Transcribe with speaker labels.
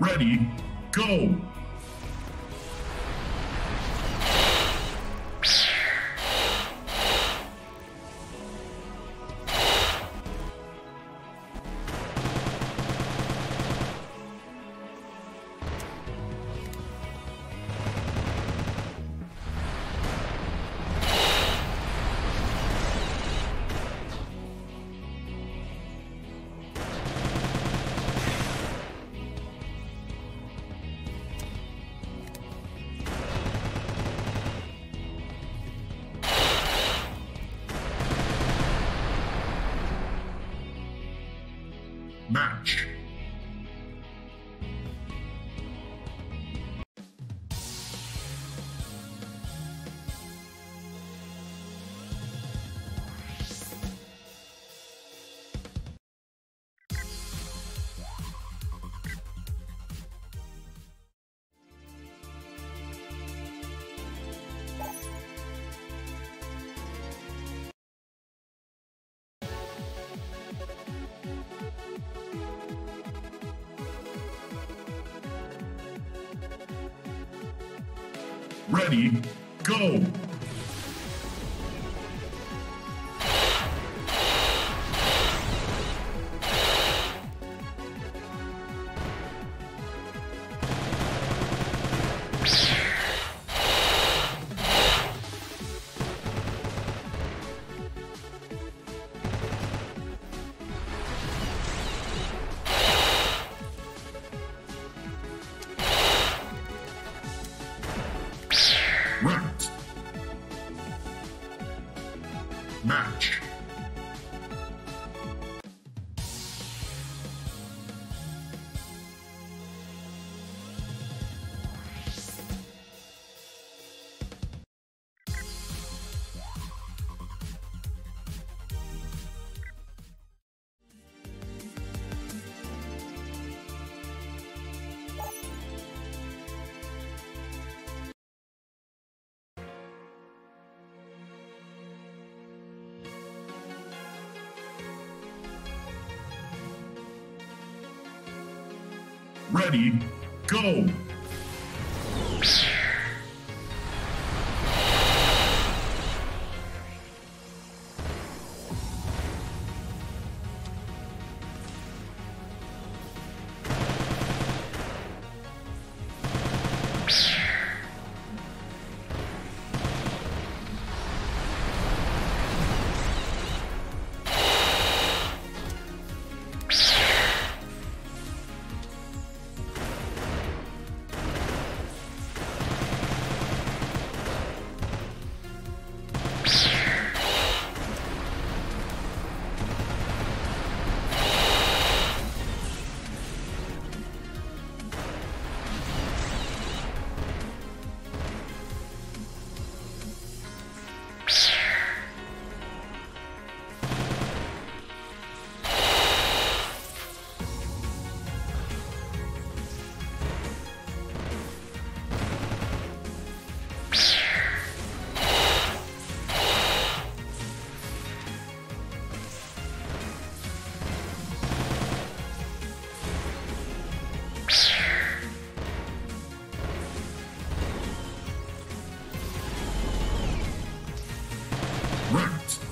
Speaker 1: Ready, go! Ready, go! Match. Ready, go! Correct.